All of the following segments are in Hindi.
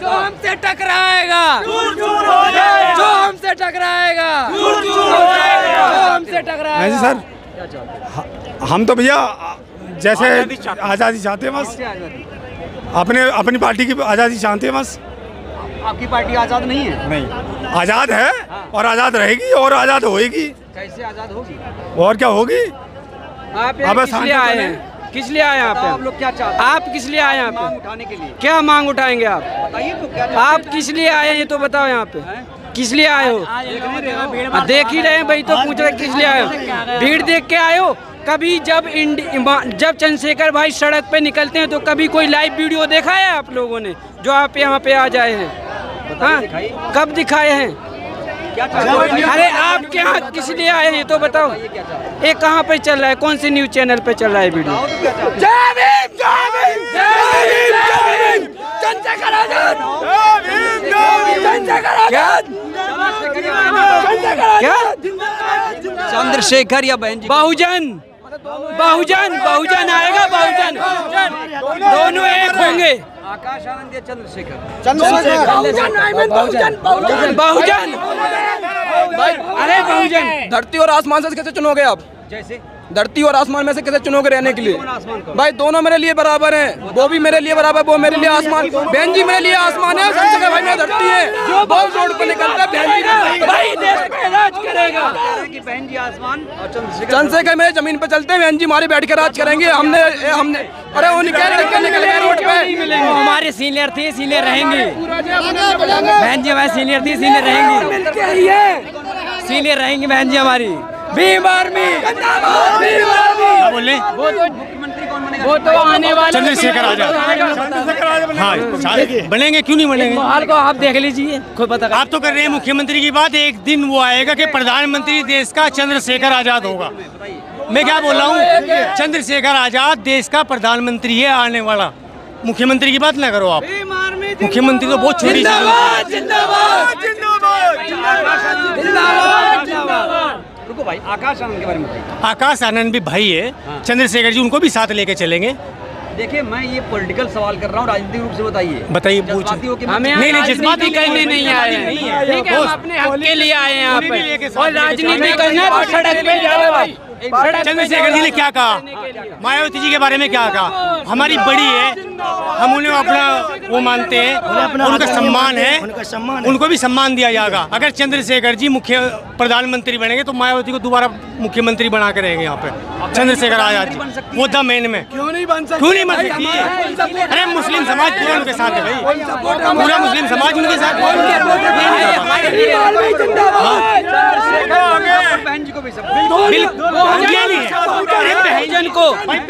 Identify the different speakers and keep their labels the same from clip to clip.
Speaker 1: जो हमसे टकराएगा। जो हमसे टकराएगा। जो हमसे टकराएगा।
Speaker 2: सर हम तो भैया जैसे आज़ादी चाहते हैं। बस। अपने अपनी पार्टी की आज़ादी चाहते हैं बस।
Speaker 3: आपकी पार्टी आज़ाद नहीं है?
Speaker 2: नहीं। आज़ाद है और आज़ाद रहेगी और आज़ाद होएगी।
Speaker 3: कैसे आज़ाद होगी?
Speaker 2: और क्या होगी?
Speaker 1: आप
Speaker 2: अब
Speaker 1: लिए आए हैं? किस लिए आए
Speaker 3: आप
Speaker 1: आप
Speaker 3: लोग क्या चाहते हैं?
Speaker 1: आप किस लिए आए यहाँ पे?
Speaker 3: उठाने के लिए।
Speaker 1: क्या मांग उठाएँगे आप?
Speaker 3: बताइए तो क्या
Speaker 1: आप किस लिए आए हैं ये तो बताओ यहाँ पे। किस लिए आए हो? देख ही रहे हैं भाई तो पूछ रहे किस लिए आए हो? भीड़ देख के आए हो? कभी जब इंड जब चंद्रशेखर भाई सड़क पे निकलते हैं तो कभी कोई लाइव वीडियो देखा है आप लोगों ने जो आप यहाँ पे आ जाए हैं? हाँ? कब दिखाए हैं? अरे आप क्या किस लिए आए हैं? ये तो बताओ। ये कहाँ पे चल रहा है? कौन सी न्यूज़ चैनल पे चल रहा है वीडियो?
Speaker 3: क्या चाहते
Speaker 1: जय भीम जय भीम जय भीम जय भीम। चंद्रशेखर आज़ाद। क्या?
Speaker 3: चंद्रशेखर या बहन जी?
Speaker 1: बहुजन बहुजन बहुजन आएगा बहुजन। दोनों एक होंगे।
Speaker 3: आकाश आनंद या चंद्रशेखर।
Speaker 1: चंद्रशेखर। बहुजन। बहुजन। अरे बहुजन।
Speaker 4: धरती और आसमान से कैसे चुनोगे आप?
Speaker 3: जैसे?
Speaker 4: धरती और आसमान में से कैसे चुनोगे रहने के लिए? भाई दोनों मेरे लिए बराबर हैं। वो भी मेरे लिए बराबर वो मेरे लिए आसमान। बहन जी मेरे लिए आसमान है संजय भाई मेरी धरती है। बहुत रोड पर निकलता है बहन जी
Speaker 1: भाई देश पे राज करेगा।
Speaker 3: बहन जी आसमान और चंद्रशेखर
Speaker 4: मेरे ज़मीन पे चलते हैं बहन जी हमारे बैठ के राज करेंगे। हमने हमने अरे वो निकल निकल निकल गए रोड पे।
Speaker 5: हमारे सीनियर थे सीनियर रहेंगे। बहन जी हमारे सीनियर थी सीनियर रहेंगी। सीनियर रहेंगी बहन जी हमारी।
Speaker 1: भीम आर्मी। भीम आर्मी
Speaker 6: क्या बोल?
Speaker 1: वो तो
Speaker 3: मुख्यमंत्री कौन बनेगा?
Speaker 1: वो तो आने वाला
Speaker 6: चंद्रशेखर आज़ाद। हाँ सारे बनेंगे क्यों नहीं बनेंगे?
Speaker 5: हाल को आप देख लीजिए। खुद पता
Speaker 6: आप तो कर रहे हैं मुख्यमंत्री की बात एक दिन वो आएगा कि प्रधानमंत्री देश का चंद्रशेखर आज़ाद होगा। मैं क्या बोल रहा हूँ? चंद्रशेखर आज़ाद देश का प्रधानमंत्री है आने वाला। मुख्यमंत्री की बात ना करो आप। मुख्यमंत्री तो बहुत छोटी
Speaker 3: रुको भाई आकाश आनंद के बारे में
Speaker 6: आकाश आनंद भी भाई है। हाँ। चंद्रशेखर जी उनको भी साथ लेके चलेंगे।
Speaker 3: देखिए मैं ये पॉलिटिकल सवाल कर रहा हूँ राजनीतिक रूप से बताइए।
Speaker 6: बताइए,
Speaker 1: हमें
Speaker 6: नहीं, नहीं, जज्बाती
Speaker 1: करने नहीं आए। हैं
Speaker 6: नहीं है।
Speaker 1: ठीक है हम अपने हक के लिए आए हैं यहाँ पे। और राजनीति करना है तो सड़क पे जाओ भाई।
Speaker 6: चंद्रशेखर जी ने क्या कहा? मायावती जी के बारे में क्या कहा? हमारी बड़ी है। हम उन्हें अपना वो मानते हैं उनका सम्मान है उनका सम्मान उनको भी सम्मान दिया जाएगा अगर चंद्रशेखर जी मुख्य प्रधानमंत्री बनेंगे तो मायावती को दोबारा मुख्यमंत्री बना के रहेंगे यहाँ पे चंद्रशेखर आज़ाद जी वो द मेन में क्यों नहीं बन सकती क्यों नहीं बन सकती अरे मुस्लिम समाज पूरा उनके साथ है भाई पूरा मुस्लिम समाज उनके साथ है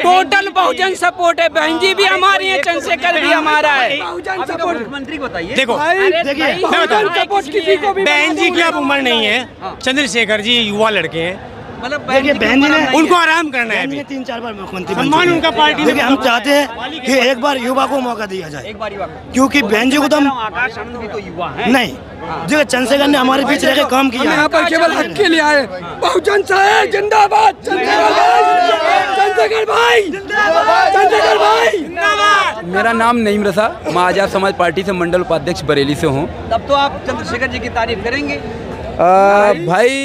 Speaker 1: टोटल बहुजन सपोर्ट है बहन जी भी हमारी है चंद्रशेखर भी हमारा है
Speaker 3: तो मुख्यमंत्री बताइए।
Speaker 6: देखो
Speaker 1: देखिए
Speaker 6: मैं बता रहा हूँ।
Speaker 1: सपोर्ट किसी को भी
Speaker 6: बहन जी की अब उम्र नहीं है। चंद्रशेखर जी युवा लड़के हैं।
Speaker 3: मतलब
Speaker 7: बहन जी ने
Speaker 6: उनको आराम करना है
Speaker 7: जी तीन चार बार मुख्यमंत्री
Speaker 6: सम्मान उनका पार्टी
Speaker 7: देखिए हम चाहते हैं कि एक बार युवा को मौका दिया जाए।
Speaker 3: एक बार युवा को।
Speaker 7: क्योंकि बहन जी को तो हम
Speaker 3: आकाश भी तो युवा है।
Speaker 7: नहीं। देखिए चंद्रशेखर ने हमारे बीच रह के काम किया।
Speaker 1: यहाँ पर केवल हक के लिए आए। बहुजन साहेब जिंदाबाद चंद्रशेखर भाई चंद्रशेखर भाई। चंद्रशेखर भाई।
Speaker 5: मेरा नाम नईम रसा मैं आज़ाद समाज पार्टी से मंडल उपाध्यक्ष बरेली से हूँ।
Speaker 3: तब तो आप चंद्रशेखर जी की तारीफ़ करेंगे।
Speaker 5: अ, भाई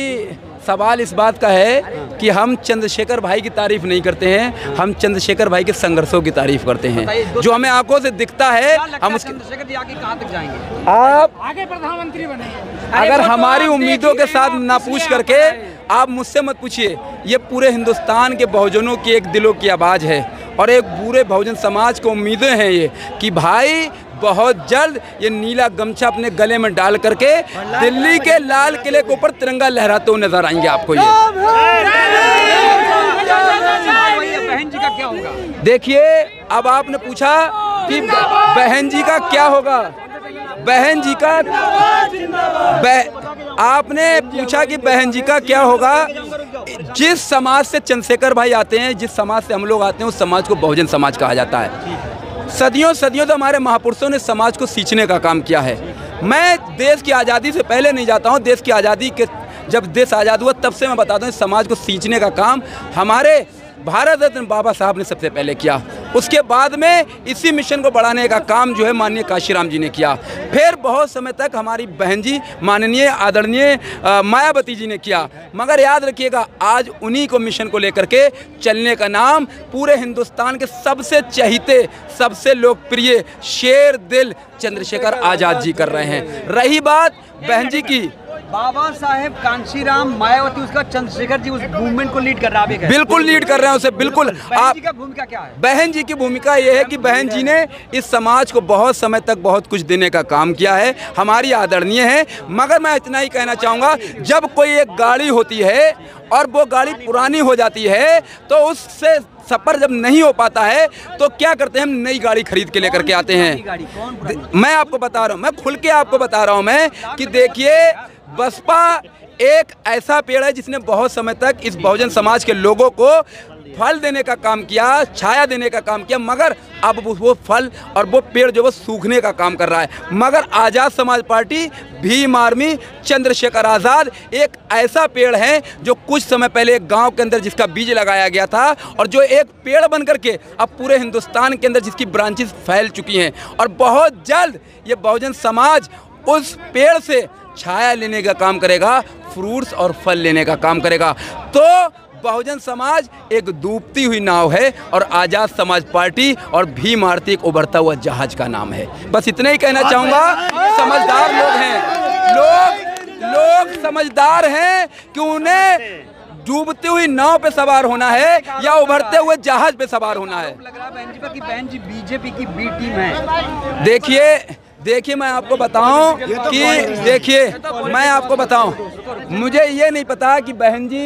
Speaker 5: सवाल इस बात का है कि हम चंद्रशेखर भाई की तारीफ़ नहीं करते हैं हम चंद्रशेखर भाई के संघर्षों की तारीफ़ करते हैं। जो हमें आँखों से दिखता है हम उसके
Speaker 3: चंद्रशेखर जी आगे कहाँ तक जाएँगे?
Speaker 5: आप
Speaker 1: आगे प्रधानमंत्री बने।
Speaker 5: अगर हमारी उम्मीदों के साथ ना पूछ करके आप मुझसे मत पूछिए ये पूरे हिंदुस्तान के बहुजनों की एक दिलों की आवाज़ है। और एक पूरे बहुजन समाज को उम्मीदें हैं ये कि भाई बहुत जल्द ये नीला गमछा अपने गले में डाल करके दिल्ली के लाल किले के ऊपर तिरंगा लहराते हुए नज़र आएँगे आपको ये।
Speaker 3: बहन जी का क्या होगा
Speaker 5: देखिए अब आपने पूछा कि बहन जी का क्या होगा? बहन जी का बह, आपने पूछा कि बहन जी का क्या होगा? जिस समाज से चंद्रशेखर भाई आते हैं, जिस समाज से हम लोग आते हैं, उस समाज को बहुजन समाज कहा जाता है। सदियों सदियों तो हमारे महापुरुषों ने समाज को सींचने का काम किया है। मैं देश की आज़ादी से पहले नहीं जाता हूँ, देश की आज़ादी के जब देश आज़ाद हुआ तब से मैं बताता हूँ, समाज को सींचने का काम हमारे भारत रत्न बाबा साहब ने सबसे पहले किया। उसके बाद में इसी मिशन को बढ़ाने का काम जो है माननीय काशीराम जी ने किया। फिर बहुत समय तक हमारी बहन जी, माननीय, आदरणीय मायावती जी ने किया। मगर याद रखिएगा, आज उन्हीं को मिशन को लेकर के चलने का नाम पूरे हिंदुस्तान के सबसे चहीते, सबसे लोकप्रिय शेर दिल चंद्रशेखर आज़ाद जी कर रहे हैं। रही बात बहन जी की
Speaker 3: बाबा साहेब कांशीराम मायावती उसका चंद्रशेखर जी उस मूवमेंट को लीड कर रहा है।
Speaker 5: बिल्कुल लीड कर रहे हैं उसे बिल्कुल।
Speaker 3: बहन
Speaker 5: आप
Speaker 3: जी का भूमिका क्या है?
Speaker 5: बहन जी की भूमिका ये है कि बहन जी ने इस समाज को बहुत समय तक बहुत कुछ देने का काम किया है हमारी आदरणीय है। मगर मैं इतना ही कहना चाहूँगा जब कोई एक गाड़ी होती है और वो गाड़ी पुरानी हो जाती है तो उससे सफ़र जब नहीं हो पाता है तो क्या करते हैं हम नई गाड़ी खरीद के लेकर के आते हैं? मैं आपको बता रहा हूँ मैं खुल के आपको बता रहा हूँ मैं कि देखिए बसपा एक ऐसा पेड़ है जिसने बहुत समय तक इस बहुजन समाज के लोगों को फल देने का काम किया, छाया देने का काम किया, मगर अब वो- फल और वो पेड़ जो वो सूखने का काम कर रहा है। मगर आज़ाद समाज पार्टी, भीम आर्मी, चंद्रशेखर आज़ाद, एक ऐसा पेड़ है जो कुछ समय पहले एक गाँव के अंदर जिसका बीज लगाया गया था और जो एक पेड़ बन करके अब पूरे हिंदुस्तान के अंदर जिसकी ब्रांचेस फैल चुकी हैं। और बहुत जल्द ये बहुजन समाज उस पेड़ से छाया लेने का काम करेगा फ्रूट्स और फल लेने का काम करेगा। तो बहुजन समाज एक डूबती हुई नाव है और आज़ाद समाज पार्टी और भीम आरती एक उभरता हुआ जहाज़ का नाम है। बस इतना ही कहना चाहूँगा समझदार लोग हैं। लोग लोग समझदार हैं कि उन्हें डूबती हुई नाव पे सवार होना है या उभरते हुए जहाज़ पे सवार होना है।
Speaker 3: लग रहा है बहन जी बीजेपी की बी टीम है।
Speaker 5: देखिए देखिए, मैं आपको बताऊँ कि देखिए, मैं आपको बताऊँ, मुझे ये नहीं पता कि बहन जी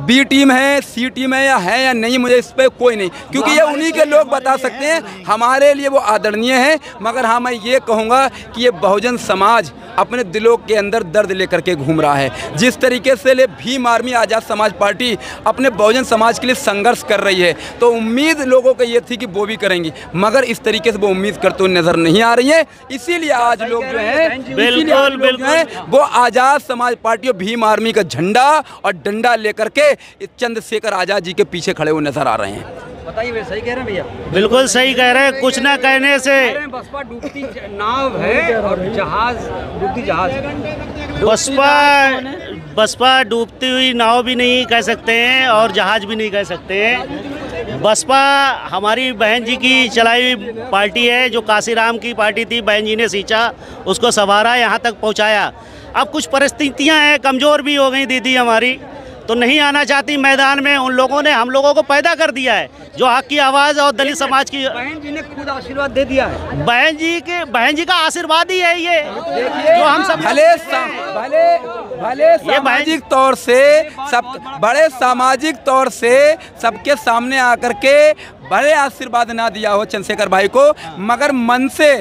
Speaker 5: बी टीम है सी टीम है या है या नहीं मुझे इस पर कोई नहीं। क्योंकि ये उन्हीं के लोग बता सकते हैं हमारे लिए वो आदरणीय है मगर हाँ मैं ये कहूँगा कि ये बहुजन समाज अपने दिलों के अंदर दर्द लेकर के घूम रहा है। जिस तरीके से ले भीम आर्मी आज़ाद समाज पार्टी अपने बहुजन समाज के लिए संघर्ष कर रही है तो उम्मीद लोगों को ये थी कि वो भी करेंगी मगर इस तरीके से वो उम्मीद करते हुए नज़र नहीं आ रही है। इसीलिए आज लोग जो है हैं, वो आज़ाद समाज पार्टी और भीम आर्मी का झंडा और डंडा लेकर के इस चंद्रशेखर आज़ाद जी के पीछे खड़े हुए नज़र आ रहे हैं।
Speaker 3: बताइए भैया सही कह रहे हैं भैया?
Speaker 8: बिल्कुल सही कह रहे हैं कुछ ना कहने से।
Speaker 3: बसपा डूबती नाव है और जहाज़ डूबती जहाज़।
Speaker 8: बसपा बसपा डूबती हुई नाव भी नहीं कह सकते हैं और जहाज़ भी नहीं कह सकते हैं। बसपा हमारी बहन जी की चलाई हुई पार्टी है जो काशीराम की पार्टी थी बहन जी ने सींचा उसको संवारा यहाँ तक पहुँचाया। अब कुछ परिस्थितियाँ हैं कमज़ोर भी हो गई दीदी हमारी। तो नहीं आना चाहती मैदान में। उन लोगों ने हम लोगों को पैदा कर दिया है जो हक की आवाज़ और दलित समाज की
Speaker 3: बहन जी ने खुद आशीर्वाद दे दिया है।
Speaker 8: बहन जी के बहन जी का आशीर्वाद ही है ये जो हम सब
Speaker 5: भले भले भले सामाजिक तौर से सब बड़े सामाजिक तौर से सबके सामने आकर के बड़े आशीर्वाद ना दिया हो चंद्रशेखर भाई को मगर मन से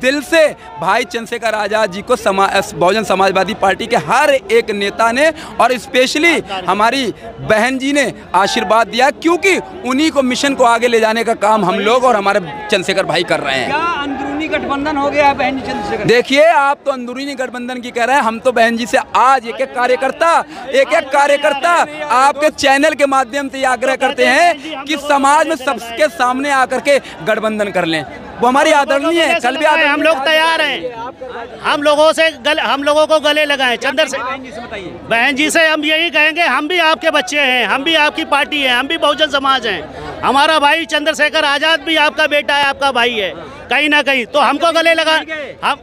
Speaker 5: दिल से भाई चंद्रशेखर आज़ाद जी को समा बहुजन समाजवादी पार्टी के हर एक नेता ने और स्पेशली हमारी बहन जी ने आशीर्वाद दिया क्योंकि उन्हीं को मिशन को आगे ले जाने का काम हम लोग और हमारे चंद्रशेखर भाई कर रहे हैं।
Speaker 3: अंदरूनी गठबंधन हो गया बहन जी चंद्रशेखर
Speaker 5: देखिए आप तो अंदरूनी गठबंधन की कह रहे हैं हम तो बहन जी से आज एक एक कार्यकर्ता एक एक कार्यकर्ता आपके चैनल के माध्यम से आग्रह करते हैं कि समाज में सबके सामने आकर के गठबंधन कर लें। वो हमारी आदरणीय है कल भी
Speaker 8: हम लोग तैयार हैं। हम लोगों से गल, हम लोगों को गले लगाएँ चंद्र से
Speaker 3: बहन जी से बताइए।
Speaker 8: बहन जी से हम यही कहेंगे हम भी आपके बच्चे हैं हम भी आपकी पार्टी हैं हम भी बहुजन समाज हैं। हमारा भाई चंद्रशेखर आज़ाद भी आपका बेटा है आपका भाई है कहीं ना कहीं। तो हमको गले लगा हम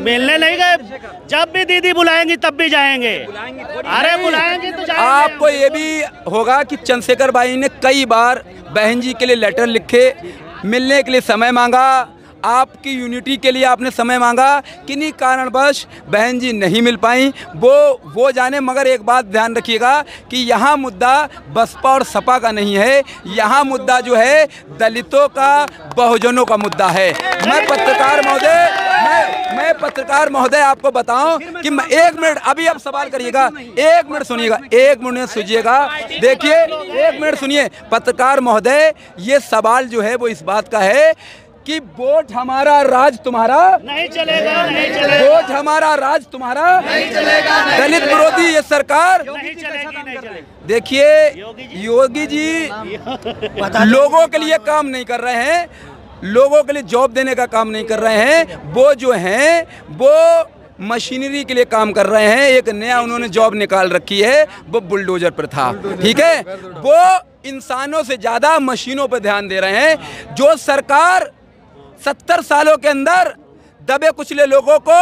Speaker 8: मिलने नहीं गए। जब भी दीदी बुलाएँगी तब भी जाएँगे। अरे बुलाएँगे तो जाएँगे।
Speaker 5: आपको ये भी होगा कि चंद्रशेखर भाई ने कई बार बहन जी के लिए लेटर लिखे मिलने के लिए समय मांगा। आपकी यूनिटी के लिए आपने समय मांगा। किन्हीं कारणवश बहन जी नहीं मिल पाई। वो वो जाने, मगर एक बात ध्यान रखिएगा कि यहाँ मुद्दा बसपा और सपा का नहीं है। यहाँ मुद्दा जो है, दलितों का, बहुजनों का मुद्दा है। मैं पत्रकार महोदय, मैं मैं पत्रकार महोदय आपको बताऊँ कि मैं, एक मिनट, अभी आप सवाल करिएगा। एक मिनट सुनिएगा, एक मिनट सुनिएगा देखिए, एक मिनट सुनिए। पत्रकार महोदय, ये सवाल जो है, वो इस बात का है कि वोट हमारा राज तुम्हारा
Speaker 8: नहीं चलेगा नहीं चलेगा।
Speaker 5: वोट हमारा राज तुम्हारा नहीं चलेगा दलित विरोधी ये सरकार
Speaker 8: नहीं चलेगी नहीं चलेगी।
Speaker 5: देखिए योगी जी। लोगों के लिए काम नहीं कर रहे हैं लोगों के लिए जॉब देने का काम नहीं कर रहे हैं वो जो हैं वो मशीनरी के लिए काम कर रहे हैं एक नया उन्होंने जॉब निकाल रखी है वो बुलडोजर पर था ठीक है? वो इंसानों से ज़्यादा मशीनों पर ध्यान दे रहे हैं जो सरकार सत्तर सालों के अंदर दबे कुचले लोगों को,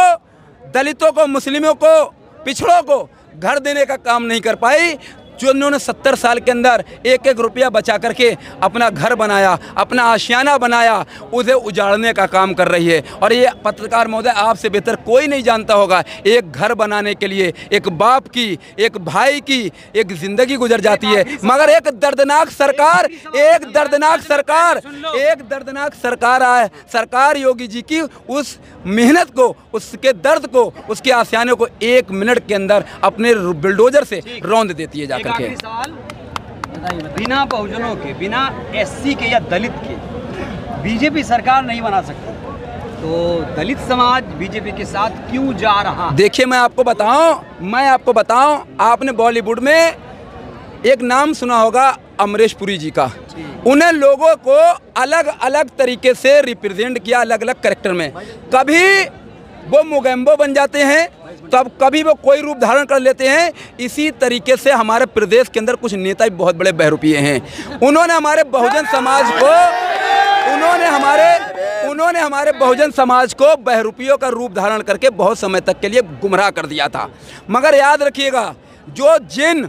Speaker 5: दलितों को, मुस्लिमों को, पिछड़ों को घर देने का काम नहीं कर पाई। जो उन्होंने सत्तर साल के अंदर एक एक रुपया बचा करके अपना घर बनाया, अपना आशियाना बनाया, उसे उजाड़ने का काम कर रही है। और ये पत्रकार महोदय आपसे बेहतर कोई नहीं जानता होगा। एक घर बनाने के लिए एक बाप की, एक भाई की, एक ज़िंदगी गुजर जाती है। मगर एक दर्दनाक सरकार, एक दर्दनाक सरकार, एक दर्दनाक सरकार आए, सरकार योगी जी की उस मेहनत को, उसके दर्द को, उसके आसियाने को एक मिनट के अंदर अपने बिल्डोजर से रौंद देती है जाकर।
Speaker 3: आखिरी सवाल बिना बहुजनों के बिना एससी के या दलित के बीजेपी सरकार नहीं बना सकती। तो दलित समाज बीजेपी के साथ क्यों जा रहा?
Speaker 5: देखिए मैं आपको बताऊँ मैं आपको बताऊँ आपने बॉलीवुड में एक नाम सुना होगा अमरीश पुरी जी का। उन्हें लोगों को अलग अलग तरीके से रिप्रेजेंट किया अलग अलग करेक्टर में। कभी वो मुगैम्बो बन जाते हैं तब कभी वो कोई रूप धारण कर लेते हैं। इसी तरीके से हमारे प्रदेश के अंदर कुछ नेता भी बहुत बड़े बहरूपिये हैं। उन्होंने हमारे बहुजन समाज को, उन्होंने हमारे उन्होंने हमारे बहुजन समाज को बहरूपियों का रूप धारण करके बहुत समय तक के लिए गुमराह कर दिया था। मगर याद रखिएगा, जो जिन,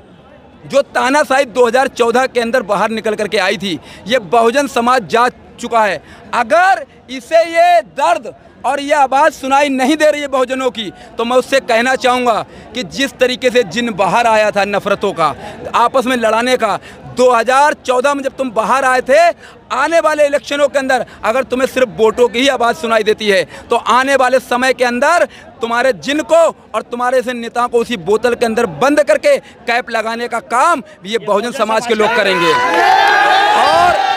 Speaker 5: जो तानाशाही 2014 के अंदर बाहर निकल करके आई थी, ये बहुजन समाज जा चुका है। अगर इसे ये दर्द और ये आवाज़ सुनाई नहीं दे रही है बहुजनों की तो मैं उससे कहना चाहूँगा कि जिस तरीके से जिन बाहर आया था नफ़रतों का, आपस में लड़ाने का 2014 में जब तुम बाहर आए थे, आने वाले इलेक्शनों के अंदर अगर तुम्हें सिर्फ़ वोटों की ही आवाज़ सुनाई देती है तो आने वाले समय के अंदर तुम्हारे जिन को और तुम्हारे से नेताओं को उसी बोतल के अंदर बंद करके कैप लगाने का काम ये बहुजन समाज के लोग करेंगे। और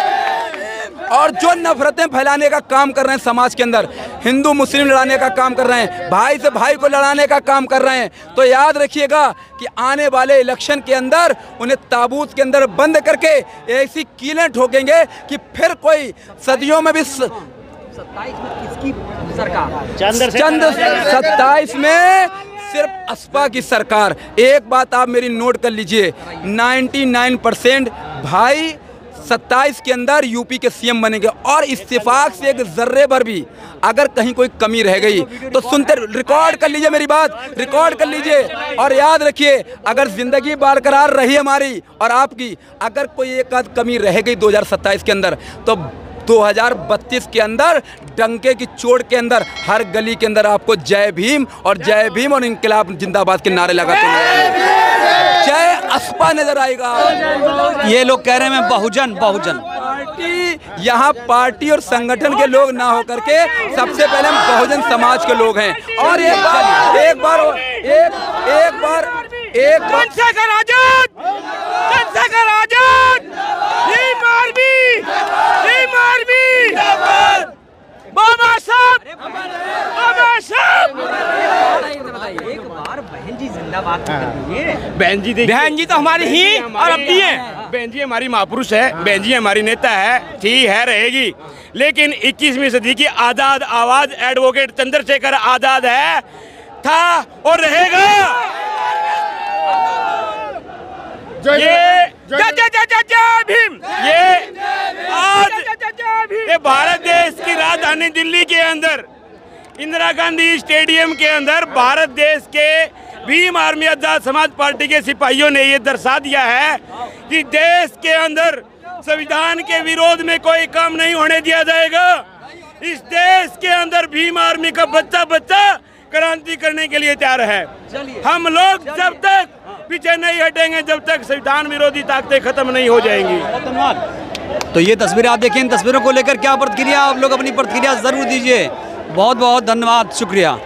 Speaker 5: और जो नफरतें फैलाने का काम कर रहे हैं समाज के अंदर हिंदू मुस्लिम लड़ाने का काम कर रहे हैं भाई से भाई को लड़ाने का काम कर रहे हैं तो याद रखिएगा कि आने वाले इलेक्शन के अंदर उन्हें ताबूत के अंदर बंद करके ऐसी कीलें ठोकेंगे कि फिर कोई सदियों में भी स...
Speaker 3: सत्ताईस में किसकी सरकार?
Speaker 5: सत्ताईस में सिर्फ़ असपा की सरकार। एक बात आप मेरी नोट कर लीजिए 99 परसेंट भाई 27 के अंदर यूपी के सीएम बनेंगे। और इस्तीफाक से एक जर्रे भर भी अगर कहीं कोई कमी रह गई तो सुनते रिकॉर्ड कर लीजिए मेरी बात रिकॉर्ड कर लीजिए। और याद रखिए, अगर ज़िंदगी बरकरार रही हमारी और आपकी, अगर कोई एक आध कमी रह गई 2027 के अंदर तो 2032 के अंदर, डंके की चोट के अंदर, हर गली के अंदर आपको जय भीम और जय भीम और इनकलाब जिंदाबाद के नारे लगाते हैं जय असपा नज़र आएगा।
Speaker 3: ये लोग कह रहे हैं बहुजन बहुजन।
Speaker 5: पार्टी, यहाँ पार्टी और संगठन के लोग ना होकर के सबसे पहले हम बहुजन समाज के लोग हैं। और एक बार एक बार, एक एक बार एक बार।
Speaker 9: आज़ाद! भीम बाबा साहब। बाबा साहब।
Speaker 3: एक बार बहन जी जिंदाबाद दीजिए
Speaker 9: बहन जी बहन जी तो हमारी ही और अब भी है। बहन जी हमारी महापुरुष है। बहन जी हमारी नेता है। ठीक है रहेगी। लेकिन 21वीं सदी की आज़ाद आवाज़ एडवोकेट चंद्रशेखर आज़ाद है। था और रहेगा। ये जय जय जय जय जय भीम। ये आज ये भारत देश की राजधानी दिल्ली के अंदर इंदिरा गांधी स्टेडियम के अंदर भारत देश के भीम आर्मी आज़ाद समाज पार्टी के सिपाहियों ने ये दर्शा दिया है कि देश के अंदर संविधान के विरोध में कोई काम नहीं होने दिया जाएगा। इस देश के अंदर भीम आर्मी का बच्चा बच्चा क्रांति करने के लिए तैयार है। हम लोग जब तक पीछे नहीं हटेंगे जब तक संविधान विरोधी ताकतें खत्म नहीं हो जाएँगी।
Speaker 3: धन्यवाद। तो ये तस्वीरें आप देखिए इन तस्वीरों को लेकर क्या प्रतिक्रिया? आप लोग अपनी प्रतिक्रिया ज़रूर दीजिए। बहुत बहुत धन्यवाद शुक्रिया।